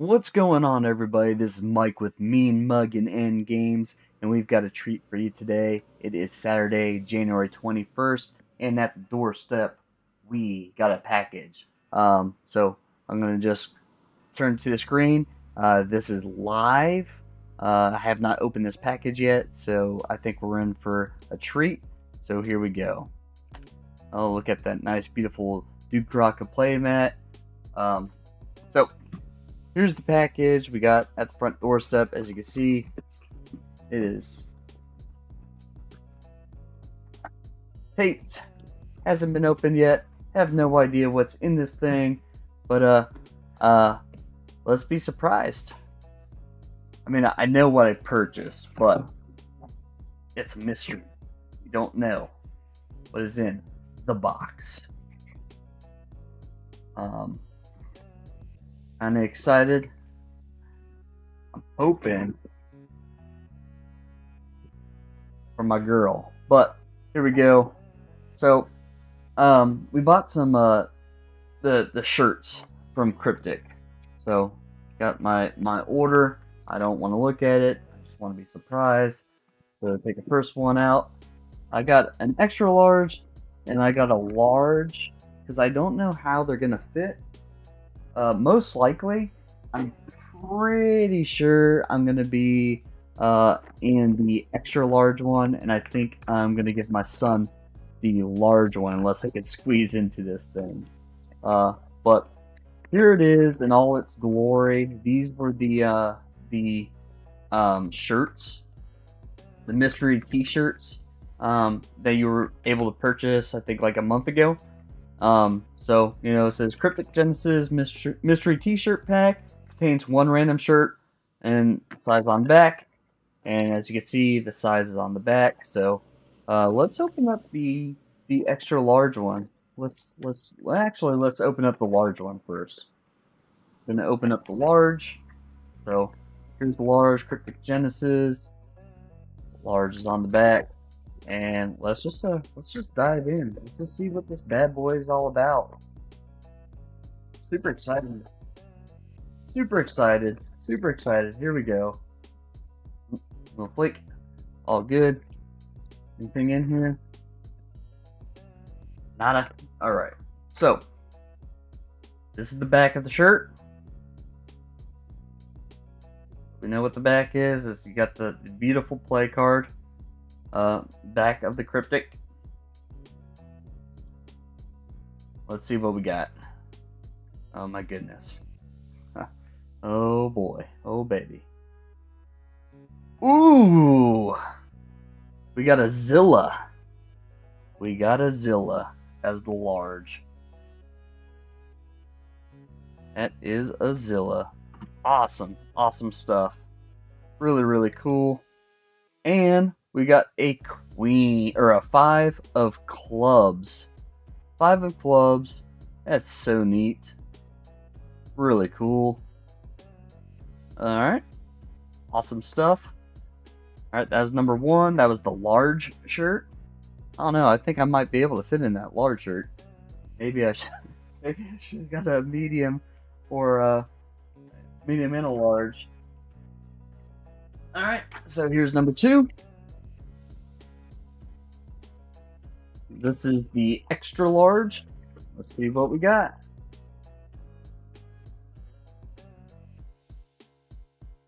What's going on, everybody? This is Mike with Mean Muggin Games, and we've got a treat for you today. It is Saturday, January 21st, and at the doorstep, we got a package. Um, so I'm going to just turn to the screen. Uh, this is live. Uh, I have not opened this package yet, so I think we're in for a treat. So here we go. Oh, look at that nice, beautiful Duke Rock playmat. Um, so here's the package we got at the front doorstep. As you can see, it is taped. Hasn't been opened yet. Have no idea what's in this thing, but uh, uh, let's be surprised. I mean, I know what I purchased, but it's a mystery. You don't know what is in the box. Um, kind of excited. I'm hoping for my girl, but here we go. So, um, we bought some uh, the the shirts from Kryptik. So, got my my order. I don't want to look at it. I just want to be surprised. So, take the first one out. I got an extra large, and I got a large because I don't know how they're gonna fit. Uh, most likely, I'm pretty sure I'm gonna be uh, in the extra large one, and I think I'm gonna give my son the large one unless I can squeeze into this thing. Uh, but here it is in all its glory. These were the uh, the um, shirts, the mystery T-shirts um, that you were able to purchase. I think like a month ago. Um, so you know it says Kryptik Genesis mystery, mystery T-shirt pack contains one random shirt and size on back. And as you can see, the size is on the back. So uh, let's open up the the extra large one. Let's let's actually let's open up the large one first. I'm gonna open up the large. So here's the large Kryptik Genesis. Large is on the back, and let's just uh let's just dive in. Let's just see what this bad boy is all about. Super excited. Super excited. Super excited. Here we go. Little flick. All good. Anything in here? Nada. Alright. So, this is the back of the shirt. We know what the back is. Is you got the beautiful play card. Uh, back of the Kryptik. Let's see what we got. Oh my goodness. Oh boy. Oh baby. Ooh! We got a Zilla. We got a Zilla as the large. That is a Zilla. Awesome. Awesome stuff. Really, really cool. And we got a queen, or a five of clubs. Five of clubs. That's so neat. Really cool. Alright. Awesome stuff. Alright, that was number one. That was the large shirt. I don't know. I think I might be able to fit in that large shirt. Maybe I should. Maybe I should have got a medium or a medium and a large. Alright, so here's number two. This is the extra large. Let's see what we got.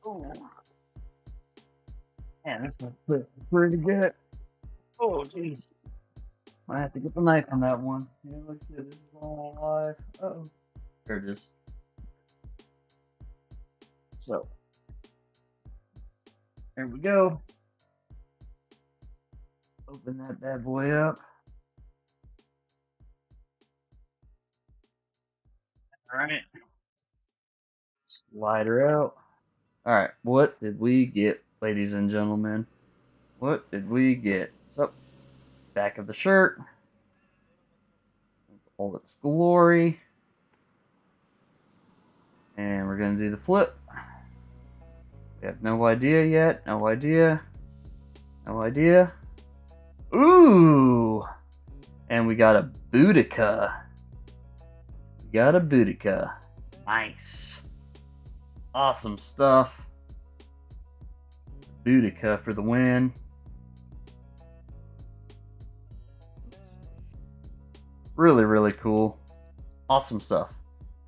Oh. Man, this looks pretty good. Oh, jeez. I have to get the knife on that one. Yeah, let's see. This is all alive. Uh oh. There it is. So, there we go. Open that bad boy up. Alright. Slide her out. Alright, what did we get, ladies and gentlemen? What did we get? So, back of the shirt. All its glory. And we're going to do the flip. We have no idea yet. No idea. No idea. Ooh! And we got a Boudica. Got a Boudica. Nice. Awesome stuff. Boudica for the win. Really, really cool. Awesome stuff.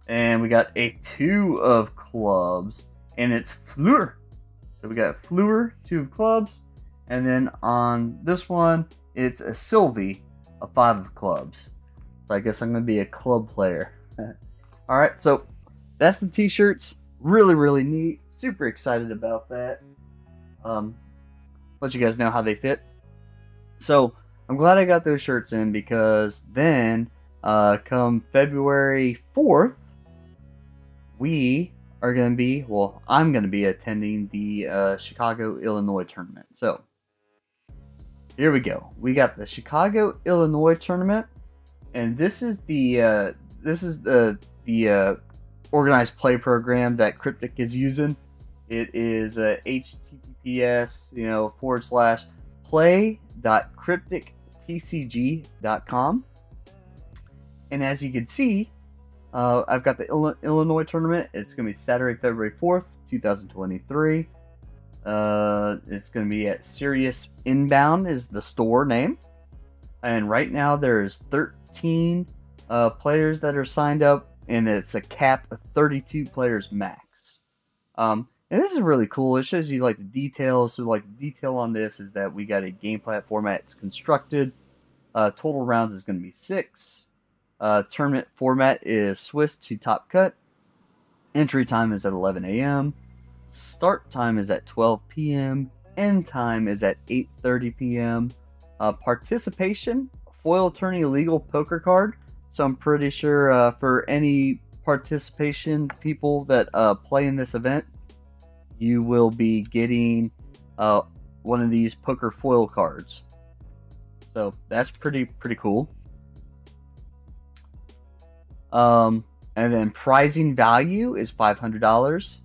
And we got a two of clubs, and it's Fleur. So we got Fleur, two of clubs, and then on this one, it's a Sylvie, a five of clubs. So I guess I'm gonna be a club player. All right, so that's the t-shirts. Really, really neat. Super excited about that. Um, let you guys know how they fit. So I'm glad I got those shirts in because then, uh, come February 4th, we are going to be, well, I'm going to be attending the uh, Chicago, Illinois tournament. So here we go. We got the Chicago, Illinois tournament, and this is the uh, this is the the uh, organized play program that Kryptik is using. It is uh, HTTPS, you know, forward slash play.kryptiktcg.com. And as you can see, uh, I've got the Illinois tournament. It's going to be Saturday, February 4th, 2023. Uh, it's going to be at Sirius Inbound is the store name. And right now there's 13 uh, players that are signed up, and it's a cap of 32 players max. Um, and this is really cool. It shows you like the details. So like the detail on this is that we got a game plan format. It's constructed. Uh, total rounds is going to be six. Uh, tournament format is Swiss to top cut. Entry time is at 11 a.m. Start time is at 12 p.m. End time is at 8:30 p.m. Uh, participation foil tourney legal poker card. So I'm pretty sure uh, for any participation people that uh, play in this event, you will be getting uh, one of these poker foil cards. So that's pretty pretty cool. Um, and then prizing value is five hundred dollars,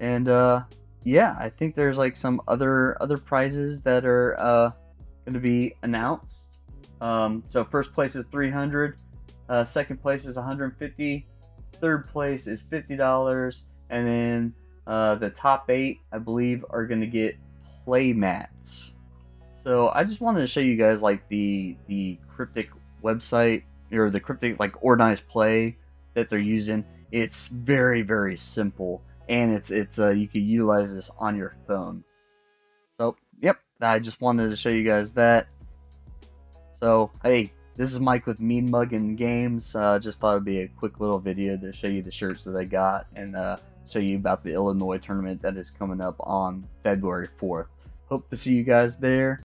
and uh, yeah, I think there's like some other other prizes that are uh, going to be announced. Um, so first place is three hundred, uh, second place is 150. Third place is fifty dollars, and then uh, the top eight, I believe, are going to get play mats. So I just wanted to show you guys like the the Kryptik website or the Kryptik like organized play that they're using. It's very very simple and it's it's uh, you can utilize this on your phone. So yep, I just wanted to show you guys that. So hey, this is Mike with Mean Muggin Games. Uh, just thought it'd be a quick little video to show you the shirts that I got and uh, show you about the Illinois tournament that is coming up on February 4th. Hope to see you guys there.